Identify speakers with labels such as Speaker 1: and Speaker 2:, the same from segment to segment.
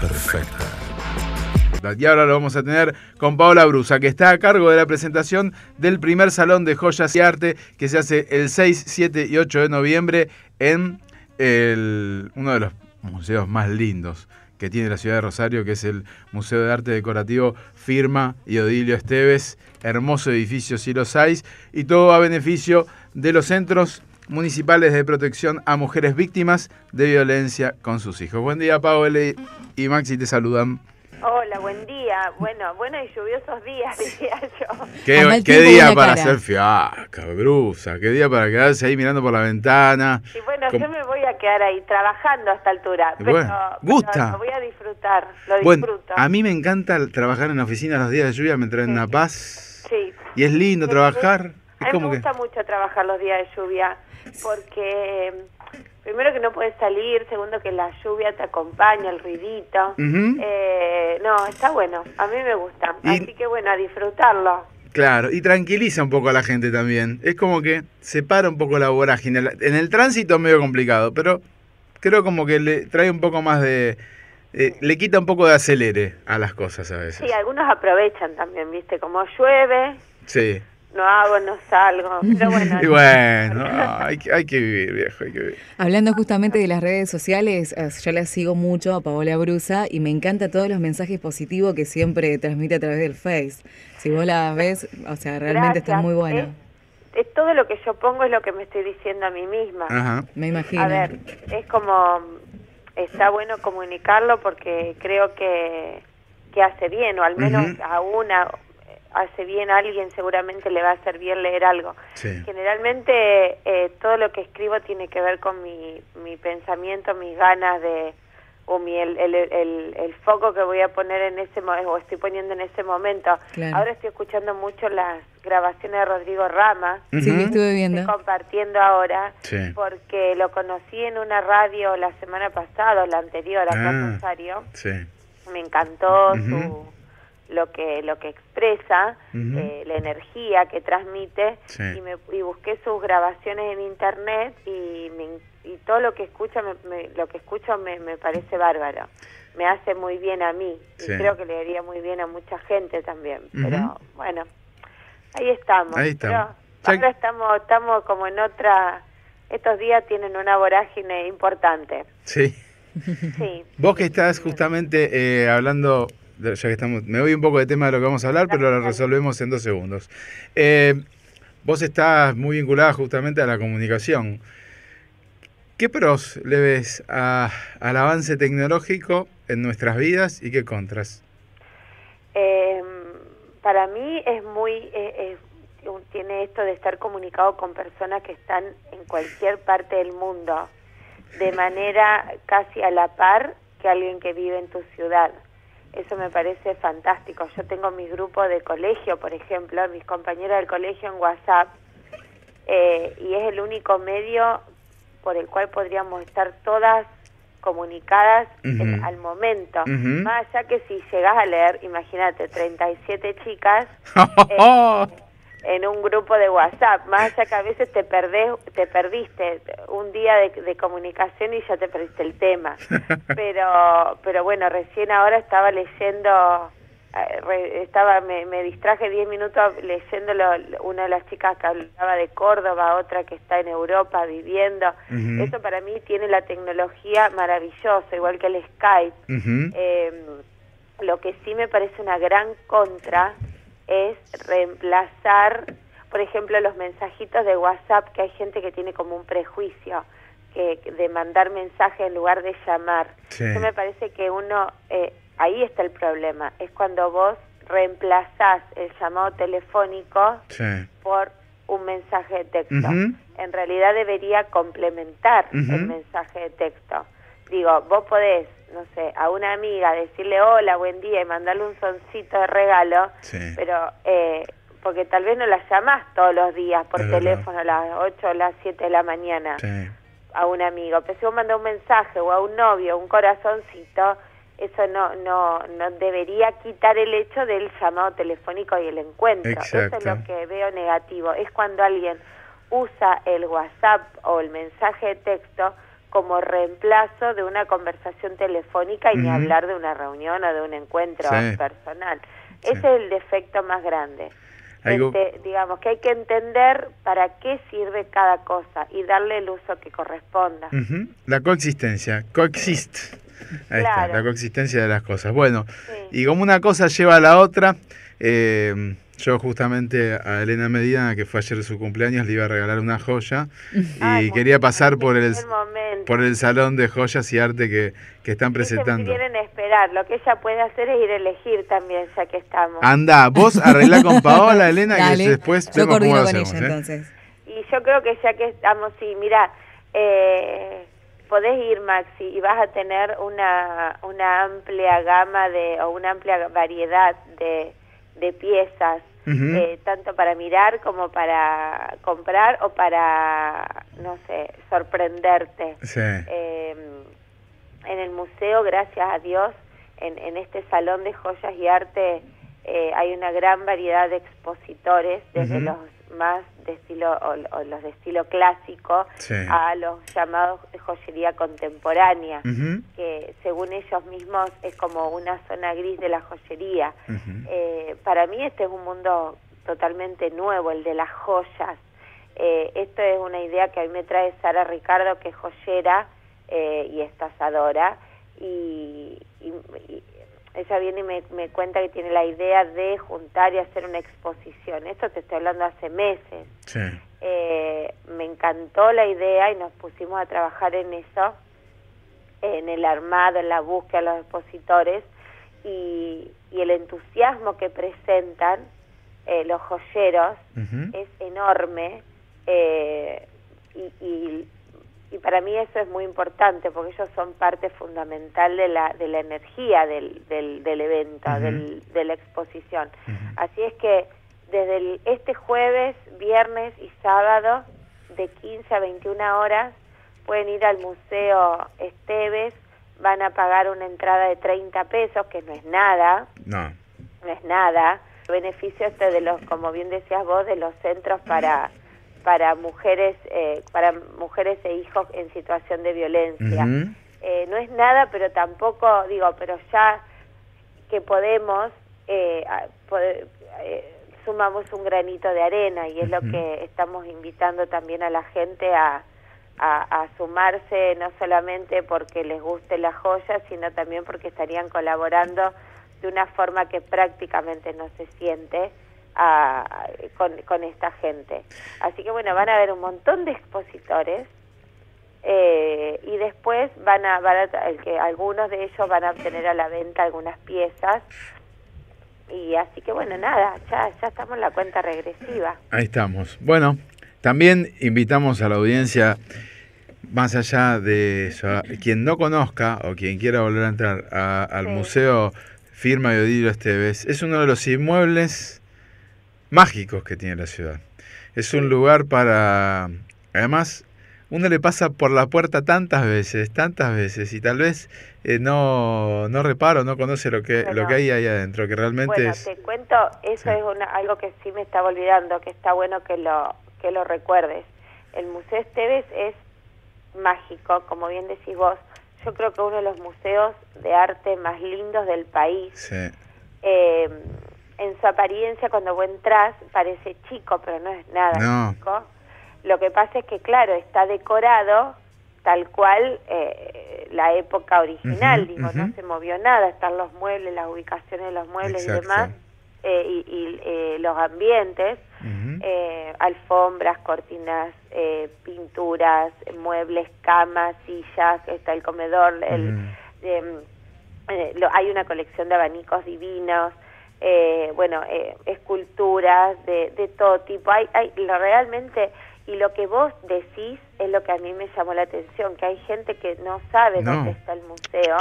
Speaker 1: perfecta.
Speaker 2: Y ahora lo vamos a tener con Paola Brusa, que está a cargo de la presentación del primer Salón de Joyas y Arte que se hace el 6, 7 y 8 de noviembre en uno de los museos más lindos que tiene la ciudad de Rosario, que es el Museo de Arte Decorativo Firma y Odilio Esteves. Hermoso edificio si los hay. Y todo a beneficio de los centros municipales de protección a mujeres víctimas de violencia con sus hijos. Buen día, Paola y Maxi, te saludan.
Speaker 3: Hola, buen día. Bueno, bueno y lluviosos días, diría yo.
Speaker 2: ¿Qué, qué día para hacer fiaca, brusa? ¿Qué día para quedarse ahí mirando por la ventana?
Speaker 3: Y bueno, yo me voy a quedar ahí trabajando a esta altura. Pero,
Speaker 2: bueno, gusta.
Speaker 3: lo voy a disfrutar, lo bueno, disfruto.
Speaker 2: A mí me encanta trabajar en la oficina los días de lluvia, me traen una paz. Sí. Y es lindo trabajar.
Speaker 3: A mí me gusta mucho trabajar los días de lluvia porque primero que no puedes salir, segundo que la lluvia te acompaña, el ruidito. eh, no, está bueno, a mí me gusta. Así que bueno, a disfrutarlo.
Speaker 2: Claro, y tranquiliza un poco a la gente también. Es como que separa un poco la vorágine. En el tránsito medio complicado, pero creo como que le trae un poco más de... Eh, le quita un poco de acelere a las cosas a veces.
Speaker 3: Sí, algunos aprovechan también, ¿viste? Como llueve.
Speaker 2: Sí
Speaker 3: no hago, no salgo. Pero bueno,
Speaker 2: y bueno hay, hay, que vivir, viejo, hay que vivir.
Speaker 4: Hablando justamente de las redes sociales, yo la sigo mucho a Paola Brusa y me encanta todos los mensajes positivos que siempre transmite a través del Face. Si vos la ves, o sea, realmente está muy buena.
Speaker 3: Es, todo lo que yo pongo es lo que me estoy diciendo a mí misma.
Speaker 2: Ajá.
Speaker 4: Me imagino.
Speaker 3: A ver, es como, está bueno comunicarlo porque creo que, que hace bien, o al menos a una hace bien a alguien, seguramente le va a hacer bien leer algo. Generalmente eh, todo lo que escribo tiene que ver con mi, mi pensamiento, mis ganas de o mi, el, el, el, foco que voy a poner en ese o estoy poniendo en ese momento. Ahora estoy escuchando mucho las grabaciones de Rodrigo Rama.
Speaker 4: Sí, estuve viendo.
Speaker 3: compartiendo ahora porque lo conocí en una radio la semana pasada, o la anterior, acá en ah, Rosario. Me encantó su lo que lo que expresa eh, la energía que transmite y, me, y busqué sus grabaciones en internet y, y todo lo que escucha me, lo que escucho me, me, parece bárbaro. Me hace muy bien a mí y creo que le haría muy bien a mucha gente también pero bueno ahí estamos,
Speaker 2: ahí estamos.
Speaker 3: ahora estamos estamos como en otra estos días tienen una vorágine importante.
Speaker 2: Sí.
Speaker 3: Sí.
Speaker 2: Vos que estás justamente eh, hablando ya que estamos, me voy un poco de tema de lo que vamos a hablar, pero lo resolvemos en dos segundos. Eh, vos estás muy vinculada justamente a la comunicación. ¿Qué pros le ves al avance tecnológico en nuestras vidas y qué contras?
Speaker 3: Eh, para mí es muy, eh, tiene esto de estar comunicado con personas que están en cualquier parte del mundo, de manera casi a la par que alguien que vive en tu ciudad. Eso me parece fantástico. Yo tengo mi grupo de colegio, por ejemplo, mis compañeras del colegio en WhatsApp, eh, y es el único medio por el cual podríamos estar todas comunicadas al momento. Más allá que si llegas a leer, imagínate, 37 chicas. Eh, en un grupo de WhatsApp, más allá que a veces te perdés, te perdiste un día de, comunicación y ya te perdiste el tema. Pero, pero bueno, recién ahora estaba leyendo, eh, estaba, me, me distraje 10 minutos leyendo una de las chicas que hablaba de Córdoba, otra que está en Europa viviendo. Eso para mí tiene la tecnología maravillosa, igual que el Skype. Em, lo que sí me parece una gran contra es reemplazar, por ejemplo, los mensajitos de WhatsApp, que hay gente que tiene como un prejuicio que de mandar mensaje en lugar de llamar. Eso me parece que uno, eh, ahí está el problema, es cuando vos reemplazás el llamado telefónico por un mensaje de texto. En realidad debería complementar el mensaje de texto. Digo, vos podés no sé, a una amiga, decirle hola, buen día y mandarle un soncito de regalo, pero eh, porque tal vez no la llamás todos los días por teléfono a las 8 o las 7 de la mañana a un amigo, pero si vos mandas un mensaje o a un novio, un corazoncito, eso no, no, no debería quitar el hecho del llamado telefónico y el encuentro. Eso es lo que veo negativo. Es cuando alguien usa el WhatsApp o el mensaje de texto como reemplazo de una conversación telefónica y ni hablar de una reunión o de un encuentro personal. Ese es el defecto más grande. Este, digamos que hay que entender para qué sirve cada cosa y darle el uso que corresponda.
Speaker 2: La coexistencia, coexist. Ahí está, la coexistencia de las cosas. Bueno, y como una cosa lleva a la otra, eh, yo justamente a Elena Medina, que fue ayer su cumpleaños, le iba a regalar una joya y quería pasar por el, por el salón de joyas y arte que, que están presentando.
Speaker 3: Quieren esperar, lo que ella puede hacer es ir a elegir también, ya que estamos.
Speaker 2: Anda, vos arregla con Paola, Elena, que después
Speaker 4: yo vemos cómo lo hacemos. Ella, ¿eh? entonces.
Speaker 3: Y yo creo que ya que estamos, sí, mira, eh, podés ir, Maxi, y vas a tener una, una amplia gama de, o una amplia variedad de de piezas, eh, tanto para mirar como para comprar o para, no sé, sorprenderte. Em, en el museo, gracias a Dios, en, en este salón de joyas y arte eh, hay una gran variedad de expositores, desde los más de estilo o, los de estilo clásico a los llamados joyería contemporánea, que según ellos mismos es como una zona gris de la joyería. eh, para mí este es un mundo totalmente nuevo, el de las joyas. Eh, esto es una idea que a mí me trae Sara Ricardo, que es joyera eh, y es tasadora, y, y, y ella viene y me, me, cuenta que tiene la idea de juntar y hacer una exposición. Esto te estoy hablando hace meses. Eh, me encantó la idea y nos pusimos a trabajar en eso, en el armado, en la búsqueda de los expositores y, y el entusiasmo que presentan eh, los joyeros es enorme eh, y, y y para mí eso es muy importante porque ellos son parte fundamental de la, de la energía del, del, del evento, del, de la exposición. Así es que desde este jueves, viernes y sábado, de 15 a 21 horas, pueden ir al Museo Esteves, van a pagar una entrada de 30 pesos, que no es nada.
Speaker 2: No.
Speaker 3: No es nada. beneficio este de los, como bien decías vos, de los centros para para mujeres eh, para mujeres e hijos en situación de violencia eh, no es nada pero tampoco digo pero ya que podemos eh, eh, sumamos un granito de arena y es lo que estamos invitando también a la gente a, a, a, sumarse no solamente porque les guste la joya sino también porque estarían colaborando de una forma que prácticamente no se siente con, con, esta gente. Así que bueno, van a haber un montón de expositores eh, y después van a, van el que algunos de ellos van a obtener a la venta algunas piezas y así que bueno, nada, ya, ya estamos en la cuenta regresiva.
Speaker 2: Ahí estamos. Bueno, también invitamos a la audiencia, más allá de eso, quien no conozca o quien quiera volver a entrar al Museo Firma de Odilio Esteves, es uno de los inmuebles mágicos que tiene la ciudad. Es un lugar para... Además, uno le pasa por la puerta tantas veces, tantas veces, y tal vez eh, no, no reparo, no conoce lo que, lo que hay ahí adentro, que realmente
Speaker 3: bueno, te cuento, eso es una, algo que sí me estaba olvidando, que está bueno que lo, que lo recuerdes. El Museo Esteves es mágico, como bien decís vos. Yo creo que uno de los museos de arte más lindos del país.
Speaker 2: Sí.
Speaker 3: Eh, en su apariencia cuando vos entras parece chico, pero no es nada chico. Lo que pasa es que, claro, está decorado tal cual eh, la época original, digo, no se movió nada, están los muebles, las ubicaciones de los muebles y demás, eh, y, eh, los ambientes, alfombras, cortinas, pinturas, muebles, camas, sillas, está el comedor, el, em, hay una colección de abanicos divinos, eh, bueno, eh, esculturas de, de todo tipo. Hay, hay realmente, y lo que vos decís es lo que a mí me llamó la atención, que hay gente que no sabe dónde está el museo,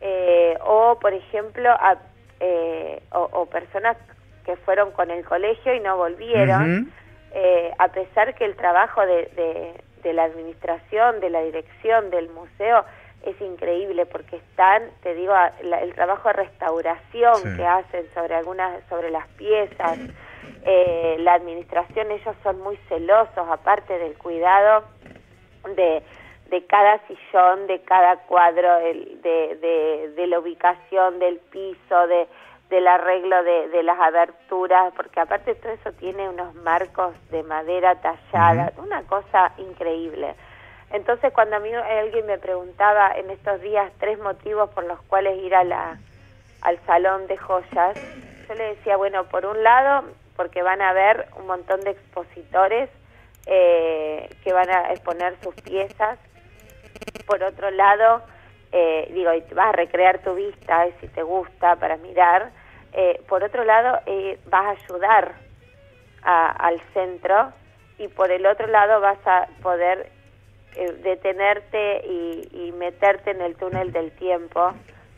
Speaker 3: eh, o por ejemplo, a, eh, o, personas que fueron con el colegio y no volvieron, eh, a pesar que el trabajo de, de, de la administración, de la dirección del museo, es increíble porque están, te digo, el trabajo de restauración que hacen sobre algunas, sobre las piezas, eh, la administración, ellos son muy celosos, aparte del cuidado de, de cada sillón, de cada cuadro, de, de, la ubicación del piso, de, del arreglo de, las aberturas, porque aparte todo eso tiene unos marcos de madera tallada, una cosa increíble. Entonces cuando a mí alguien me preguntaba en estos días tres motivos por los cuales ir a la, al salón de joyas, yo le decía, bueno, por un lado, porque van a ver un montón de expositores eh, que van a exponer sus piezas. Por otro lado, eh, digo, y vas a recrear tu vista, si te gusta, para mirar. Eh, por otro lado, vas a ayudar al centro y por el otro lado vas a poder detenerte y, meterte en el túnel del tiempo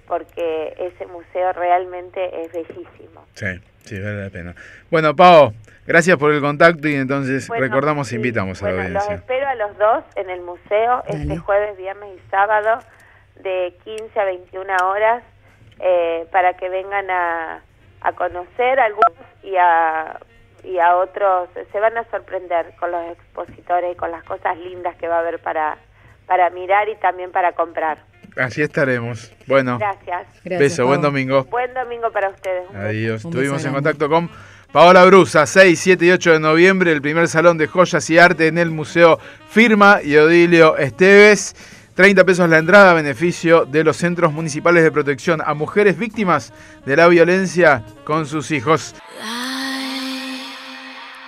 Speaker 3: porque ese museo realmente es bellísimo.
Speaker 2: Sí, sí, vale la pena. Bueno, Pau, gracias por el contacto y entonces recordamos e invitamos a la audiencia.
Speaker 3: Los espero a los dos en el museo este jueves, viernes y sábado de 15 a 21 horas eh, para que vengan a, a conocer algunos y a y a otros se van a sorprender con los expositores y con las cosas lindas que va a haber para, para mirar y también para comprar.
Speaker 2: Así estaremos. Bueno.
Speaker 3: Gracias.
Speaker 2: beso, buen domingo.
Speaker 3: Buen domingo para ustedes.
Speaker 2: Adiós. Estuvimos en contacto con Paola Brusa, 6, 7 y 8 de noviembre, el primer salón de joyas y arte en el Museo Firma y Odilio Esteves. 30 pesos la entrada a beneficio de los centros municipales de protección a mujeres víctimas de la violencia con sus hijos.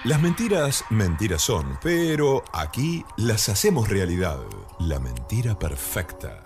Speaker 1: Las mentiras, mentiras son, pero aquí las hacemos realidad. La mentira perfecta.